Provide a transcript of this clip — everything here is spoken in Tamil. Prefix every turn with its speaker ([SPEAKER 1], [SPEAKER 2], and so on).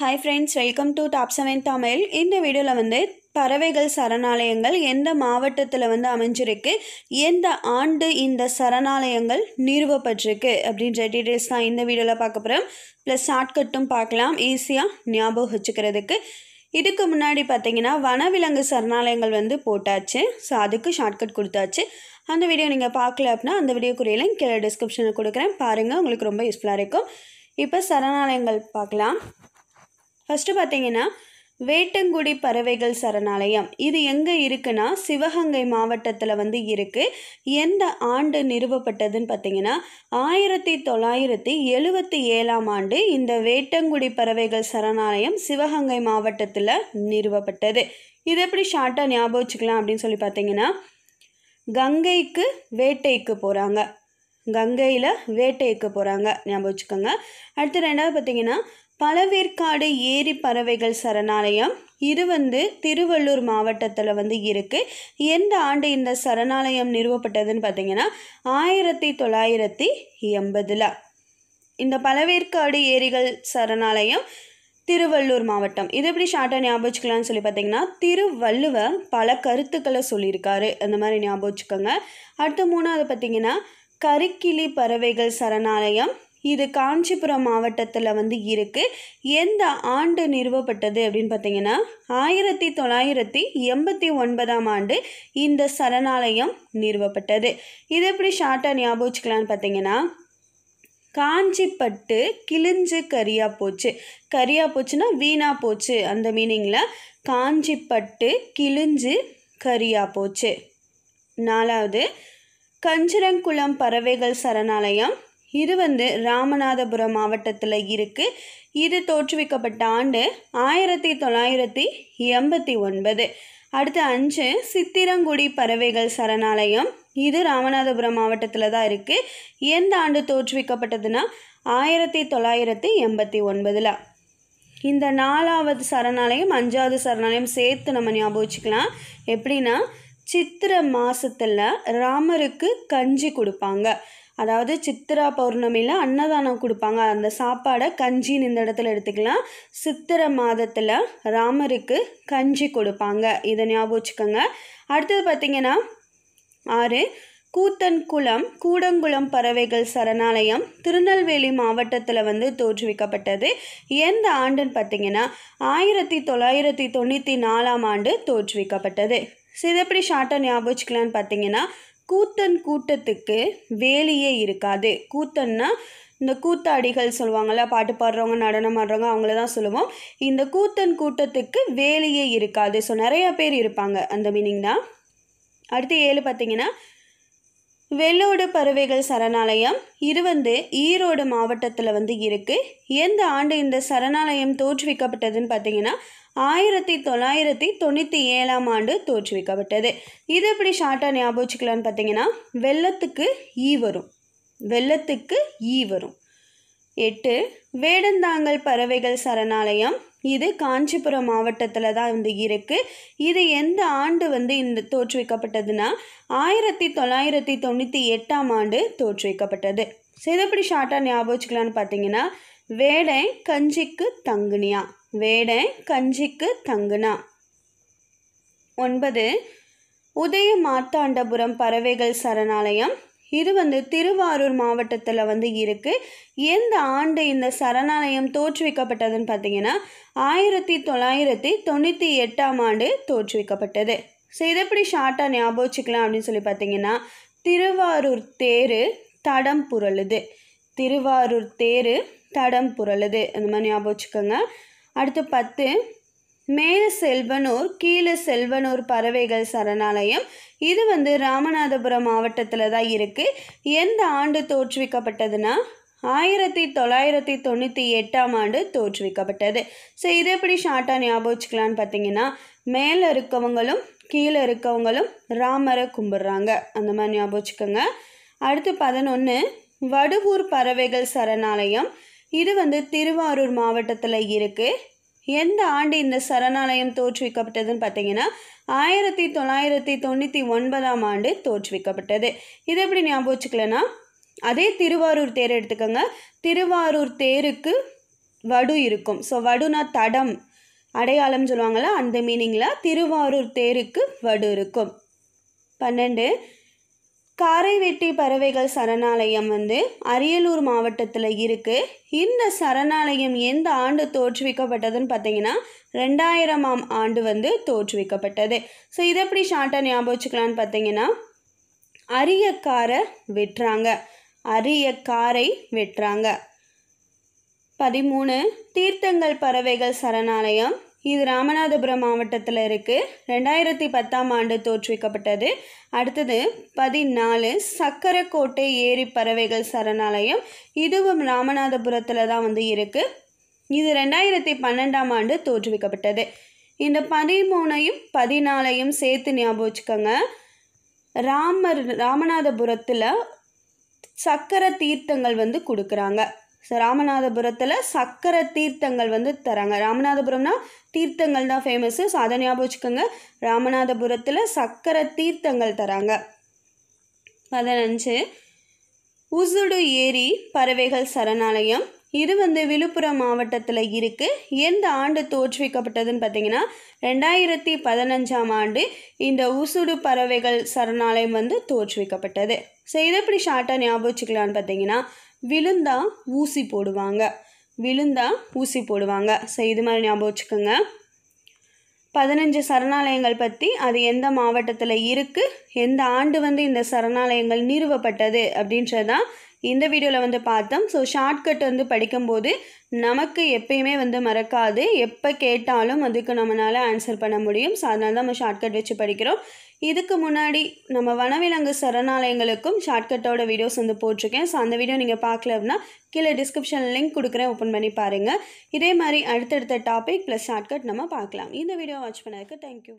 [SPEAKER 1] Hi friends welcome to top seven Tamil இந்த வீடியோவில் வந்து பறவைகள் சரணாலயங்கள் எந்த மாவட்டத்தில் வந்து அமைஞ்சிருக்கு எந்த ஆண்டு இந்த சரணாலயங்கள் நிறுவப்பட்டிருக்கு அப்படின்ற டீட்டெயில்ஸ் தான் இந்த வீடியோவில் பார்க்க போகிறோம் ப்ளஸ் ஷார்ட்கட்டும் பார்க்கலாம் ஈஸியாக ஞாபகம் வச்சுக்கிறதுக்கு. இதுக்கு முன்னாடி பார்த்தீங்கன்னா வனவிலங்கு சரணாலயங்கள் வந்து போட்டாச்சு. ஸோ அதுக்கு ஷார்ட்கட் கொடுத்தாச்சு. அந்த வீடியோ நீங்கள் பார்க்கல அப்படின்னா அந்த வீடியோக்குரிய லிங்க் கீழே டிஸ்கிரிப்ஷனில் கொடுக்குறேன். பாருங்கள் உங்களுக்கு ரொம்ப யூஸ்ஃபுல்லாக இருக்கும். இப்போ சரணாலயங்கள் பார்க்கலாம். ஃபஸ்ட்டு பார்த்தீங்கன்னா வேட்டங்குடி பறவைகள் சரணாலயம். இது எங்கே இருக்குன்னா சிவகங்கை மாவட்டத்தில் வந்து இருக்குது எந்த ஆண்டு நிறுவப்பட்டதுன்னு பார்த்தீங்கன்னா ஆயிரத்தி தொள்ளாயிரத்தி எழுவத்தி ஏழாம் ஆண்டு இந்த வேட்டங்குடி பறவைகள் சரணாலயம் சிவகங்கை மாவட்டத்தில் நிறுவப்பட்டது. இது எப்படி ஷார்ட்டாக ஞாபகம் வச்சுக்கலாம் அப்படின்னு சொல்லி பார்த்தீங்கன்னா கங்கைக்கு வேட்டைக்கு போகிறாங்க கங்கையில் வேட்டைக்கு போகிறாங்க ஞாபகம் வச்சுக்கோங்க. அடுத்து ரெண்டாவது பார்த்தீங்கன்னா பழவேற்காடு ஏரி பறவைகள் சரணாலயம். இது வந்து திருவள்ளூர் மாவட்டத்தில் வந்து இருக்குது எந்த ஆண்டு இந்த சரணாலயம் நிறுவப்பட்டதுன்னு பார்த்தீங்கன்னா ஆயிரத்தி தொள்ளாயிரத்தி எண்பதில். இந்த பழவேற்காடு ஏரிகள் சரணாலயம் திருவள்ளூர் மாவட்டம். இது எப்படி ஷார்ட்டாக ஞாபகம் வச்சுக்கலாம்னு சொல்லி பார்த்தீங்கன்னா திருவள்ளுவர் பல கருத்துக்களை சொல்லியிருக்காரு. அந்த மாதிரி ஞாபகம் வச்சுக்கோங்க அடுத்த மூணாவது பார்த்தீங்கன்னா கரிக்கிளி பறவைகள் சரணாலயம். இது காஞ்சிபுரம் மாவட்டத்தில் வந்து இருக்குது எந்த ஆண்டு நிறுவப்பட்டது அப்படின்னு பார்த்தீங்கன்னா ஆயிரத்தி தொள்ளாயிரத்தி எண்பத்தி ஒன்பதாம் ஆண்டு இந்த சரணாலயம் நிறுவப்பட்டது. இது எப்படி ஷார்ட்டாக ஞாபகம் வச்சுக்கலான்னு பார்த்தீங்கன்னா காஞ்சிப்பட்டு கிழிஞ்சு கரியா போச்சு. கரியா போச்சுன்னா வீணா போச்சு. அந்த மீனிங்கில் காஞ்சிப்பட்டு கிழிஞ்சு கரியா போச்சு. நாலாவது கஞ்சிரங்குளம் பறவைகள் சரணாலயம் இது வந்து ராமநாதபுரம் மாவட்டத்தில் இருக்குது இது தோற்றுவிக்கப்பட்ட ஆண்டு ஆயிரத்தி தொள்ளாயிரத்தி எண்பத்தி ஒன்பது. அடுத்து அஞ்சு சித்திரங்குடி பறவைகள் சரணாலயம் இது ராமநாதபுரம் மாவட்டத்தில் தான் இருக்குது எந்த ஆண்டு தோற்றுவிக்கப்பட்டதுன்னா ஆயிரத்தி தொள்ளாயிரத்தி எண்பத்தி ஒன்பதில். இந்த நாலாவது சரணாலயம் அஞ்சாவது சரணாலயம் சேர்த்து நம்ம ஞாபகம் வச்சுக்கலாம். எப்படின்னா சித்திர மாதத்தில் ராமருக்கு கஞ்சி கொடுப்பாங்க. அதாவது சித்திரா பௌர்ணமியில் அன்னதானம் கொடுப்பாங்க. அந்த சாப்பாடை கஞ்சின்னு இந்த இடத்துல எடுத்துக்கலாம். சித்திரை மாதத்தில் ராமருக்கு கஞ்சி கொடுப்பாங்க. இதை ஞாபகம் வச்சுக்கோங்க. அடுத்தது பார்த்திங்கன்னா ஆறு கூத்தன்குளம் கூடங்குளம் பறவைகள் சரணாலயம் திருநெல்வேலி மாவட்டத்தில் வந்து தோற்றுவிக்கப்பட்டது. எந்த ஆண்டுன்னு பார்த்தீங்கன்னா ஆயிரத்தி தொள்ளாயிரத்தி தொண்ணூற்றி நாலாம் ஆண்டு தோற்றுவிக்கப்பட்டது. ஸோ இது எப்படி ஷார்ட்டாக ஞாபகம் வச்சுக்கலான்னு பார்த்தீங்கன்னா கூத்தன் கூட்டத்துக்கு வேலையே இருக்காது. கூத்தன்னா இந்த கூத்தாடிகள் சொல்லுவாங்கள்ல பாட்டு பாடுறவங்க நடனம் ஆடுறவங்க அவங்கள தான் சொல்லுவோம். இந்த கூத்தன் கூட்டத்துக்கு வேலையே இருக்காது. ஸோ நிறையா பேர் இருப்பாங்க. அந்த மீனிங் தான். அடுத்து ஏழு பார்த்தீங்கன்னா வெள்ளோடு பறவைகள் சரணாலயம் இது வந்து ஈரோடு மாவட்டத்தில் வந்து இருக்குது எந்த ஆண்டு இந்த சரணாலயம் தோற்றுவிக்கப்பட்டதுன்னு பார்த்தீங்கன்னா ஆயிரத்தி தொள்ளாயிரத்தி தொண்ணூற்றி ஏழாம் ஆண்டு தோற்றுவிக்கப்பட்டது. இது எப்படி ஷார்ட்டாக ஞாபகம் வச்சுக்கலான்னு பார்த்தீங்கன்னா வெள்ளத்துக்கு ஈ வரும். வெள்ளத்துக்கு ஈ வரும். எட்டு வேடந்தாங்கல் பறவைகள் சரணாலயம். இது காஞ்சிபுரம் மாவட்டத்தில் தான் வந்து இருக்குது இது எந்த ஆண்டு வந்து இந்த தோற்றுவிக்கப்பட்டதுன்னா ஆயிரத்தி தொள்ளாயிரத்தி தொண்ணூற்றி எட்டாம் ஆண்டு தோற்றுவிக்கப்பட்டது. ஸோ இதை எப்படி ஷார்ட்டாக ஞாபகம் வச்சுக்கலான்னு பார்த்தீங்கன்னா வேடை கஞ்சிக்கு தங்குனியா? வேடை கஞ்சிக்கு தங்குனா? ஒன்பது உதய மார்த்தாண்டபுரம் பறவைகள் சரணாலயம். இது வந்து திருவாரூர் மாவட்டத்தில் வந்து இருக்குது எந்த ஆண்டு இந்த சரணாலயம் தோற்றுவிக்கப்பட்டதுன்னு பார்த்தீங்கன்னா ஆயிரத்தி தொள்ளாயிரத்தி தொண்ணூற்றி எட்டாம் ஆண்டு தோற்றுவிக்கப்பட்டது. ஸோ இதை எப்படி ஷார்ட்டாக ஞாபகம் வச்சுக்கலாம் அப்படின்னு சொல்லி பார்த்தீங்கன்னா திருவாரூர் தேர் தடம் புரளுது. திருவாரூர் தேர் தடம் புரளுது. அந்த மாதிரி ஞாபகம் வச்சுக்கோங்க அடுத்து பத்து மேல செல்வனூர் கீழே செல்வனூர் பறவைகள் சரணாலயம். இது வந்து ராமநாதபுரம் மாவட்டத்தில் தான் இருக்குது எந்த ஆண்டு தோற்றுவிக்கப்பட்டதுன்னா ஆயிரத்தி தொள்ளாயிரத்தி தொண்ணூற்றி எட்டாம் ஆண்டு தோற்றுவிக்கப்பட்டது. ஸோ இது எப்படி ஷார்ட்டாக ஞாபகம் வச்சுக்கலான்னு பார்த்தீங்கன்னா மேலே இருக்கவங்களும் கீழே இருக்கவங்களும் ராமரை கும்பிட்றாங்க. அந்த மாதிரி ஞாபகம் வச்சுக்கோங்க அடுத்து பதினொன்று வடுவூர் பறவைகள் சரணாலயம். இது வந்து திருவாரூர் மாவட்டத்தில் இருக்குது எந்த ஆண்டு இந்த சரணாலயம் தோற்றுவிக்கப்பட்டதுன்னு பார்த்தீங்கன்னா ஆயிரத்தி தொள்ளாயிரத்தி தொண்ணூற்றி ஒன்பதாம் ஆண்டு தோற்றுவிக்கப்பட்டது. இது எப்படி ஞாபகம் வச்சுக்கலன்னா அதே திருவாரூர் தேர் எடுத்துக்கோங்க. திருவாரூர் தேருக்கு வடு இருக்கும். ஸோ வடுனா தடம் அடையாளம் சொல்லுவாங்கள்ல அந்த மீனிங்கில் திருவாரூர் தேருக்கு வடு இருக்கும். பன்னெண்டு காரைவெட்டி பறவைகள் சரணாலயம் வந்து அரியலூர் மாவட்டத்தில் இருக்குது இந்த சரணாலயம் எந்த ஆண்டு தோற்றுவிக்கப்பட்டதுன்னு பார்த்தீங்கன்னா ரெண்டாயிரமாம் ஆண்டு வந்து தோற்றுவிக்கப்பட்டது. ஸோ இதை எப்படி ஷார்ட்டாக ஞாபகம் வச்சுக்கலான்னு பார்த்தீங்கன்னா அரிய காரை வெட்டுறாங்க. அரிய காரை வெட்டுறாங்க. பதிமூணு தீர்த்தங்கள் பறவைகள் சரணாலயம். இது ராமநாதபுரம் மாவட்டத்தில் இருக்குது ரெண்டாயிரத்தி பத்தாம் ஆண்டு தோற்றுவிக்கப்பட்டது. அடுத்தது பதினாலு சக்கரக்கோட்டை ஏரி பறவைகள் சரணாலயம். இதுவும் ராமநாதபுரத்தில் தான் வந்து இருக்குது இது ரெண்டாயிரத்தி பன்னெண்டாம் ஆண்டு தோற்றுவிக்கப்பட்டது. இந்த பதிமூணையும் பதினாலையும் சேர்த்து ஞாபகம் வச்சுக்கோங்க ராமர் ராமநாதபுரத்தில் சக்கர தீர்த்தங்கள் வந்து கொடுக்குறாங்க. ஸோ ராமநாதபுரத்தில் சக்கர தீர்த்தங்கள் வந்து தராங்க. ராமநாதபுரம்னா தீர்த்தங்கள் தான் ஃபேமஸ்ஸு ஸோ அதை ஞாபகம் வச்சுக்கோங்க. ராமநாதபுரத்தில் சக்கர தீர்த்தங்கள் தராங்க. பதினஞ்சு. உசுடு ஏரி பறவைகள் சரணாலயம். இது வந்து விழுப்புரம் மாவட்டத்தில் இருக்குது எந்த ஆண்டு தோற்றுவிக்கப்பட்டதுன்னு பார்த்தீங்கன்னா ரெண்டாயிரத்தி பதினஞ்சாம் ஆண்டு இந்த உசுடு பறவைகள் சரணாலயம் வந்து தோற்றுவிக்கப்பட்டது. ஸோ இதை எப்படி ஷார்ட்டாக ஞாபகம் வச்சுக்கலான்னு பார்த்தீங்கன்னா விழுந்தா ஊசி போடுவாங்க. விழுந்தா ஊசி போடுவாங்க. ஸோ இது மாதிரி ஞாபகம் வச்சுக்கோங்க பதினஞ்சு சரணாலயங்கள் பற்றி அது எந்த மாவட்டத்தில் இருக்குது எந்த ஆண்டு வந்து இந்த சரணாலயங்கள் நிறுவப்பட்டது? அப்படின்றதான் இந்த வீடியோவில் வந்து பார்த்தோம். ஸோ ஷார்ட்கட் வந்து படிக்கும்போது நமக்கு எப்பயுமே வந்து மறக்காது. எப்போ கேட்டாலும் அதுக்கு நம்மளால் ஆன்சர் பண்ண முடியும். ஸோ அதனால தான் நம்ம ஷார்ட்கட் வச்சு படிக்கிறோம். இதுக்கு முன்னாடி நம்ம வனவிலங்கு சரணாலயங்களுக்கும் ஷார்ட்கட்டோட வீடியோஸ் வந்து போட்டிருக்கேன். ஸோ அந்த வீடியோ நீங்கள் பார்க்கல அப்படின்னா கீழே டிஸ்கிரிப்ஷன் லிங்க் கொடுக்குறேன். ஓப்பன் பண்ணி பாருங்கள் இதே மாதிரி அடுத்தடுத்த டாபிக் ப்ளஸ் ஷார்ட்கட் நம்ம பார்க்கலாம். இந்த வீடியோ வாட்ச் பண்ணதுக்கு தேங்க்யூ